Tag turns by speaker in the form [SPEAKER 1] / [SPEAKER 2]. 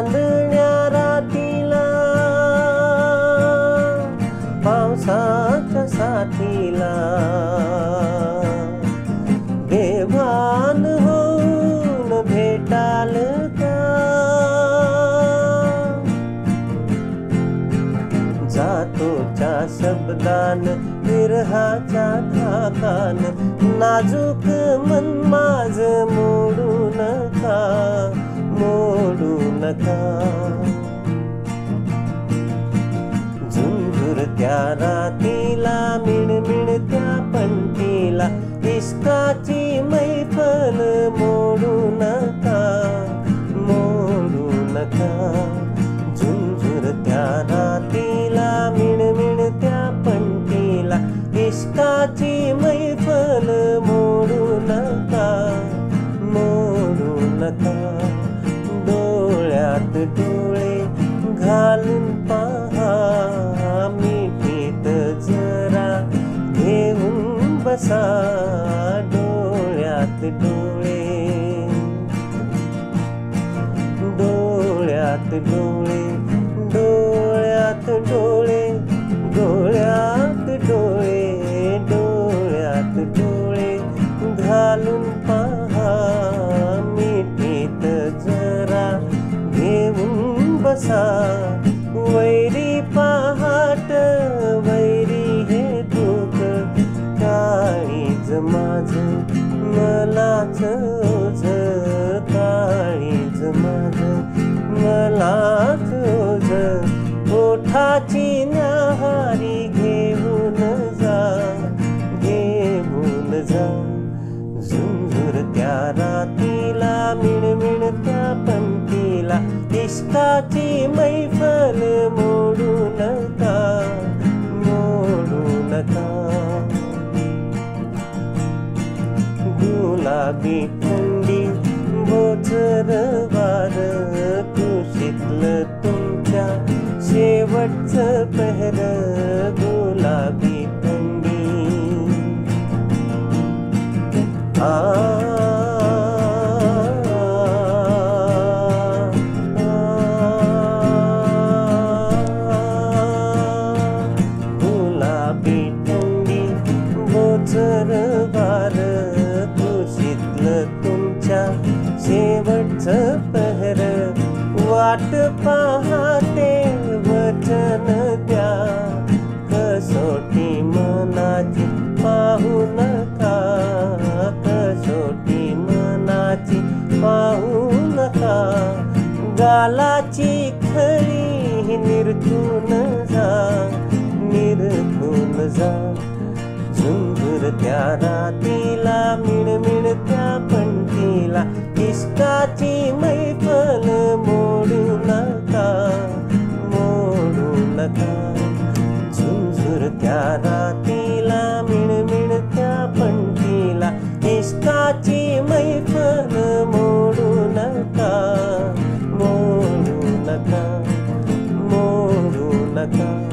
[SPEAKER 1] on शब्दान विरहाचा धाकान नाजूक मन माझ मोडू नका मोडू नका. झुंझुरत्या रातीला मिणमिणत्या पंटीला इश्काची मैफल मोडू नका मोडू नका. घेऊन बसा डोळ्यात डोळे डोळ्यात डोळे डोळ्यात डोळे डोळ्यात डोळे डोळ्यात डोळे घालून पहा मिठीत जरा घेऊन बसा वैरी पहाट माझ मलाच ओझ काळीज माझ मलाच ओझ ओठाची नहारी घेऊन जा घेऊन जा. झुंझुर त्या रातीला मिणमिण त्या पंक्तीला इश्काची मैफल गुलाबी थंडी बोचर वार कुशीतलं तुमच्या शेवटचं पहर गुलाबी थंडी आ गालाची खळी निर्धून जा निर्धून जा. झुंजूर त्या रातीला मिणमिणत्या पंटीला इष्टाची मैफल मोडू नका मोडू नका. झुंजूर त्या रातीला मिणमिणत्या पंटीला इष्टाची मैफल Maranatha